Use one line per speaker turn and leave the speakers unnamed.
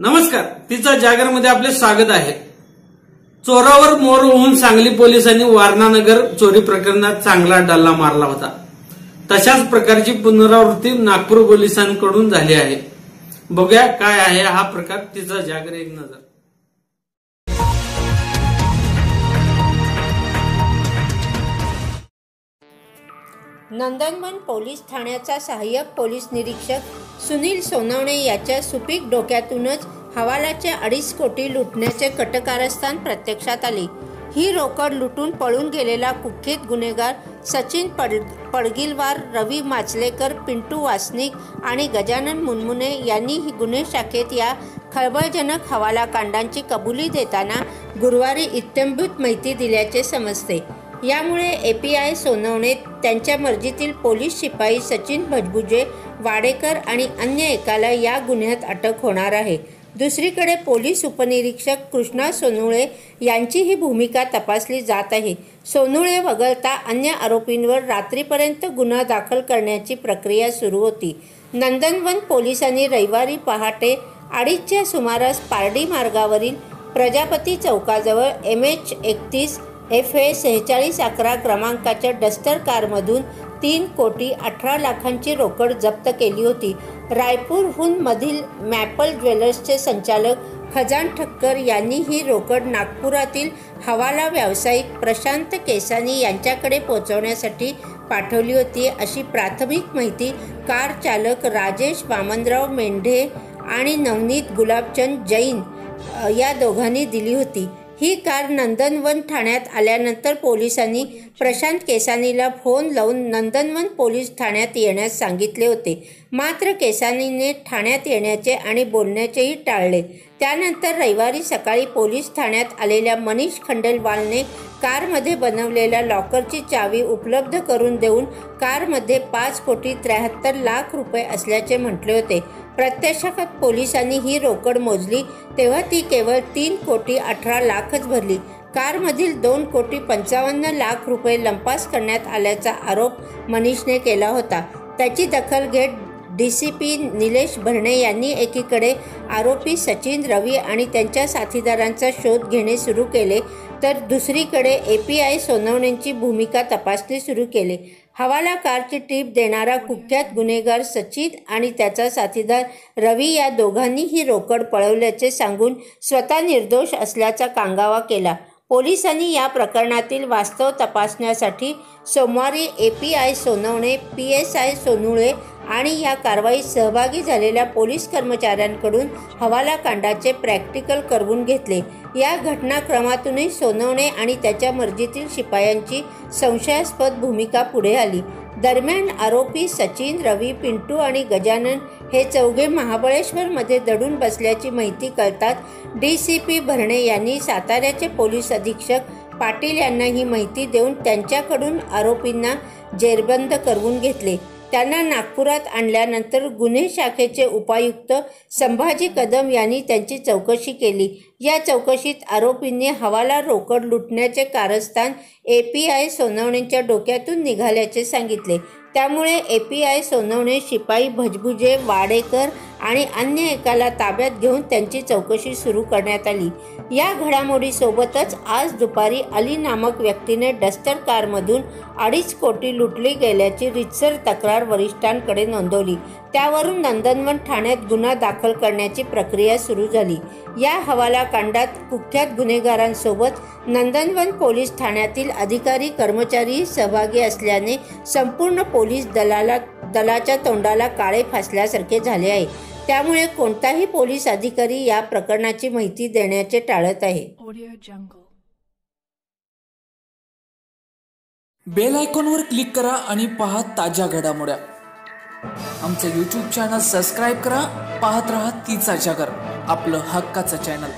नमस्कार. तिचा जागरमध्ये आपले स्वागत आहे. चोरावर मोर होऊन सांगली पोलिसांनी वारणानगर चोरी प्रकरणात चांगला डल्ला मारला होता. तशाच प्रकारची पुनरावृत्ती नागपूर पोलिसांकडून झाली आहे. बघूया काय आहे हा प्रकार. तिचा जागर एक नजर.
नंदनवन पोलीस ठाण्याचा सहाय्यक पोलीस निरीक्षक सुनील सोनवणे याच्या सुपीक डोक्यातूनच हवालाचे अडीच कोटी लुटण्याचे कटकारस्थान प्रत्यक्षात आले. ही रोकड लुटून पळून गेलेला कुख्यात गुन्हेगार सचिन पड पडगिलवार रवी माचलेकर पिंटू वासनिक आणि गजानन मुनमुने यांनी ही गुन्हे शाखेत या खळबळजनक हवाला कांडांची कबुली देताना गुरुवारी इत्यंभूत माहिती दिल्याचे समजते. यामुळे ए पी आय सोनवणे त्यांच्या मर्जीतील पोलीस शिपाई सचिन भजबुजे वाडेकर आणि अन्य एकाला या गुन्ह्यात अटक होणार आहे. दुसरीकडे पोलीस उपनिरीक्षक कृष्णा सोनुळे यांची ही भूमिका तपासली जात आहे सोनुळे वगळता अन्य आरोपींवर रात्रीपर्यंत गुन्हा दाखल करण्याची प्रक्रिया सुरू होती. नंदनवन पोलिसांनी रविवारी पहाटे अडीचच्या सुमारास पारडी मार्गावरील प्रजापती चौकाजवळ एम एच एकतीस एफ ए सेहेचाळीस अकरा क्रमांकाच्या डस्टर कारमधून तीन कोटी अठरा लाखांची रोकड जप्त केली होती. रायपूरहून मधील मॅपल ज्वेलर्सचे संचालक खजान ठक्कर यांनी ही रोकड नागपुरातील हवाला व्यावसायिक प्रशांत केसानी यांच्याकडे पोहोचवण्यासाठी पाठवली होती अशी प्राथमिक माहिती कार चालक राजेश वामनराव मेंढे आणि नवनीत गुलाबचंद जैन या दोघांनी दिली होती. ही कार नंदनवन ठाण्यात आल्यानंतर पोलिसांनी प्रशांत केसानीला फोन लावून नंदनवन पोलीस ठाण्यात येण्यास सांगितले होते. मात्र केसानीने ठाण्यात येण्याचे आणि बोलण्याचेही टाळले. त्यानंतर रविवारी सकाळी पोलीस ठाण्यात आलेल्या मनीष खंडेलवालने कारमध्ये बनवलेल्या लॉकरची चावी उपलब्ध करून देऊन कारमध्ये पाच कोटी त्र्याहत्तर लाख रुपये असल्याचे म्हटले होते. प्रत्यक्षात पोलिसांनी ही रोकड मोजली तेव्हा ती केवळ तीन कोटी अठरा लाखच भरली. कारमधील दोन कोटी पंचावन्न लाख रुपये लंपास करण्यात आल्याचा आरोप मनीषने केला होता. त्याची दखल घेत D C P Nilesh Bharne यांनी एकीकडे आरोपी सचिन रवी आणि त्यांच्या साथीदारांचा शोध घेणे सुरू केले तर दुसरीकडे ए पी आय सोनवणेंची भूमिका तपासणी सुरू केली. हवाला कारची टीप देणारा कुख्यात गुन्हेगार सचिन आणि त्याचा साथीदार रवी या दोघांनी ही रोकड पळवल्याचे सांगून स्वतः निर्दोष असल्याचा कांगावा केला. पोलिसांनी या प्रकरणातील वास्तव तपासण्यासाठी सोमवारी A P I Sonawane P S I Sonule आणि या कारवाईत सहभागी झालेल्या पोलीस कर्मचाऱ्यांकडून हवाला कांडाचे प्रॅक्टिकल करवून घेतले. या घटनाक्रमातूनही सोनवणे आणि त्याच्या मर्जीतील शिपायांची संशयास्पद भूमिका पुढे आली. दरम्यान आरोपी सचिन रवी पिंटू आणि गजानन हे चौघे महाबळेश्वरमध्ये दडून बसल्याची माहिती कळतात डी सी पी भरणे यांनी साताऱ्याचे पोलीस अधीक्षक पाटील यांना ही माहिती देऊन त्यांच्याकडून आरोपींना जेरबंद करवून घेतले. त्यांना नागपुरात आणल्यानंतर गुन्हे शाखेचे उपायुक्त संभाजी कदम यांनी त्यांची चौकशी केली. या चौकशीत आरोपींनी हवाला रोकड लुटण्याचे कारस्थान ए पी आय सोनवणेंच्या डोक्यातून निघाल्याचे सांगितले. त्यामुळे ए पी आय सोनवणे शिपाई भजबुजे वाडेकर आणि अन्य एकाला ताब्यात घेऊन त्यांची चौकशी सुरू करण्यात आली. या घडामोडीसोबतच आज दुपारी अली नामक व्यक्तीने डस्टर कारमधून अडीच कोटी लुटली गेल्याची रितसर तक्रार वरिष्ठांकडे नोंदवली. त्यावरून नंदनवन ठाण्यात गुन्हा दाखल करण्याची प्रक्रिया सुरू झाली. या हवाला कांडात कुख्यात गुन्हेगारांसोबत नंदनवन पोलीस ठाण्यातील अधिकारी कर्मचारी सहभागी असल्याने संपूर्ण पोलीस दलाला दलाच्या तोंडाला काळे फासल्यासारखे झाले आहे. त्यामुळे कोणताही पोलीस अधिकारी या प्रकरणाची माहिती देण्याचे टाळत आहे.
बेल आयकॉनवर क्लिक करा आणि पहा ताज्या घडामोड्या. आमचं यूट्यूब चॅनल सबस्क्राईब करा पाहत रहा तीचा जागर आपलं हक्काचं चॅनल